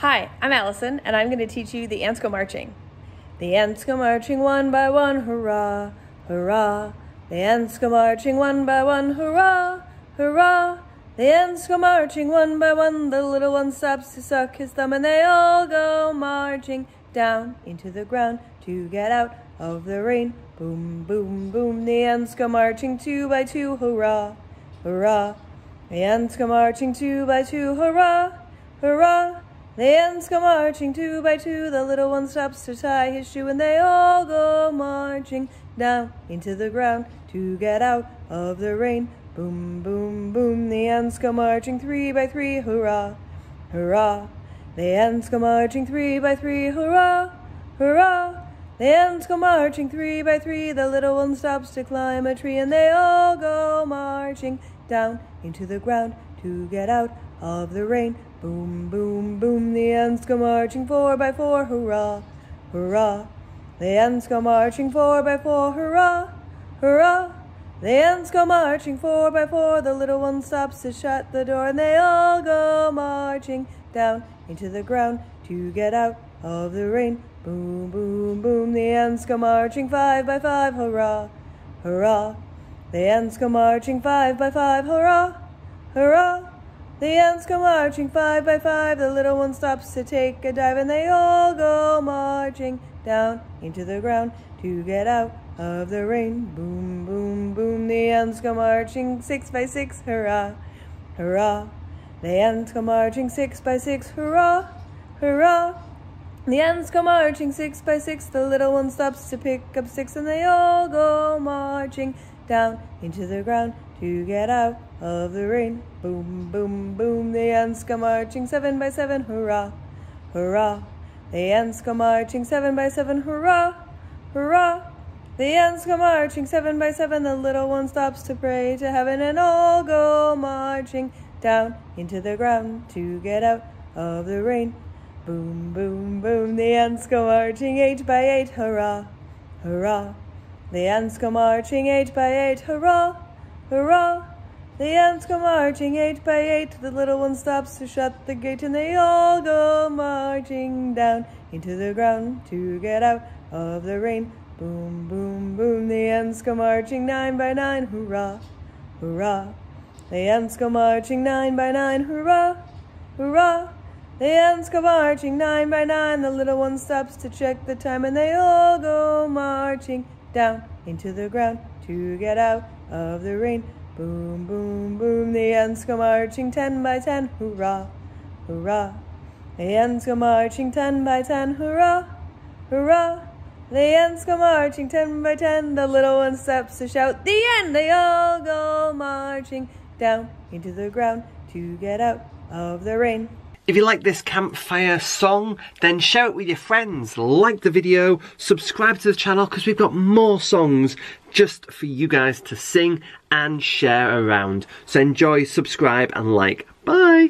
Hi, I'm Alison, and I'm going to teach you the ants go marching. The ants go marching one by one, hurrah, hurrah. The ants go marching one by one, hurrah, hurrah. The ants go marching one by one, the little one stops to suck his thumb, and they all go marching down into the ground to get out of the rain. Boom, boom, boom, the ants go marching two by two, hurrah, hurrah. The ants go marching two by two, hurrah, hurrah. The ants go marching two by two, the little one stops to tie his shoe, and they all go marching down into the ground to get out of the rain. Boom, boom, boom, the ants go marching three by three, hurrah, hurrah. The ants go marching three by three, hurrah, hurrah. The ants go marching three by three, the little one stops to climb a tree, and they all go marching down into the ground to get out of the rain. Boom, boom, boom, the ants go marching four by four, hurrah, hurrah. The ants go marching four by four, hurrah, hurrah. The ants go marching four by four, the little one stops to shut the door, and they all go marching down into the ground to get out of the rain. Boom, boom, boom, the ants go marching five by five, hurrah, hurrah. The ants go marching five by five, hurrah, hurrah. The ants go marching five by five, the little one stops to take a dive, and they all go marching down into the ground to get out of the rain. Boom, boom, boom, the ants go marching six by six, hurrah, hurrah. The ants go marching six by six, hurrah, hurrah. The ants go marching six by six, the little one stops to pick up six, and they all go marching down into the ground to get out of the rain. Boom, boom, boom, the ants go marching seven by seven, hurrah, hurrah. The ants go marching seven by seven, hurrah, hurrah. The ants go marching seven by seven, the little one stops to pray to heaven, and all go marching down into the ground to get out of the rain. Boom, boom, boom, the ants go marching eight by eight, hurrah, hurrah. The ants go marching eight by eight, hurrah, hurrah. The ants go marching eight by eight, the little one stops to shut the gate, and they all go marching down into the ground to get out of the rain. Boom, boom, boom, the ants go marching nine by nine, hurrah, hurrah. The ants go marching nine by nine, hurrah, hurrah. The ants go marching nine by nine, the little one stops to check the time, and they all go marching down into the ground to get out of the rain. Boom, boom, boom, the ants go marching ten by ten, hurrah, hurrah. The ants go marching ten by ten, hurrah, hurrah. The ants go marching ten by ten, the little one steps to shout, the end! They all go marching down into the ground to get out of the rain. If you like this campfire song, then share it with your friends, like the video, subscribe to the channel because we've got more songs just for you guys to sing and share around. So enjoy, subscribe and like. Bye!